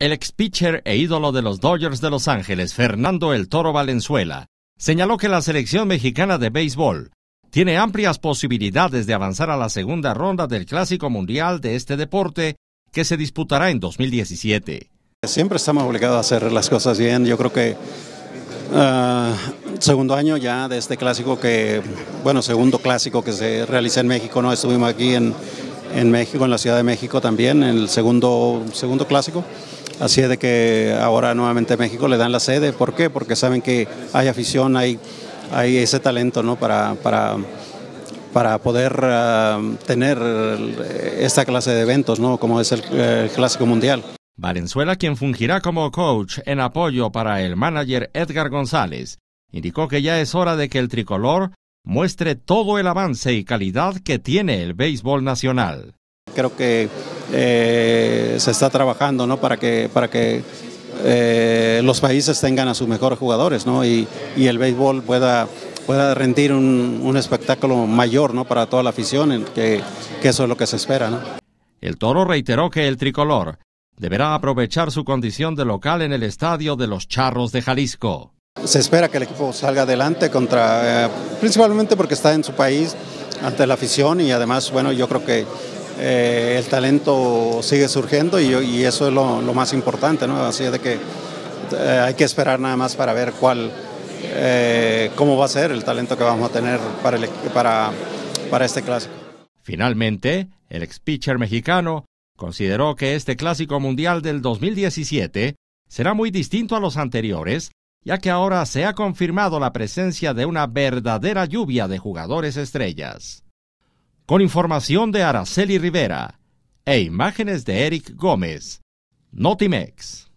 El ex pitcher e ídolo de los Dodgers de Los Ángeles, Fernando El Toro Valenzuela, señaló que la selección mexicana de béisbol tiene amplias posibilidades de avanzar a la segunda ronda del Clásico Mundial de este deporte que se disputará en 2017. Siempre estamos obligados a hacer las cosas bien. Yo creo que uh, segundo año ya de este clásico que, bueno, segundo clásico que se realiza en México, ¿no? Estuvimos aquí en, en México, en la Ciudad de México también, en el segundo, segundo clásico. Así es de que ahora nuevamente México le dan la sede. ¿Por qué? Porque saben que hay afición, hay, hay ese talento ¿no? para, para, para poder uh, tener esta clase de eventos, ¿no? como es el, el Clásico Mundial. Valenzuela, quien fungirá como coach en apoyo para el manager Edgar González, indicó que ya es hora de que el tricolor muestre todo el avance y calidad que tiene el béisbol nacional. Creo que eh, se está trabajando ¿no? para que, para que eh, los países tengan a sus mejores jugadores ¿no? y, y el béisbol pueda, pueda rendir un, un, espectáculo mayor ¿no? para toda la afición, que, que eso es lo que se espera. ¿no? El toro reiteró que el tricolor deberá aprovechar su condición de local en el estadio de los Charros de Jalisco. Se espera que el equipo salga adelante contra, eh, principalmente porque está en su país ante la afición y además, bueno, yo creo que eh, el talento sigue surgiendo y, eso es lo, más importante, ¿no? Así de que eh, hay que esperar nada más para ver cuál, eh, cómo va a ser el talento que vamos a tener para, el, para este clásico. Finalmente, el ex pitcher mexicano consideró que este clásico mundial del 2017 será muy distinto a los anteriores, ya que ahora se ha confirmado la presencia de una verdadera lluvia de jugadores estrellas con información de Araceli Rivera e imágenes de Eric Gómez. Notimex.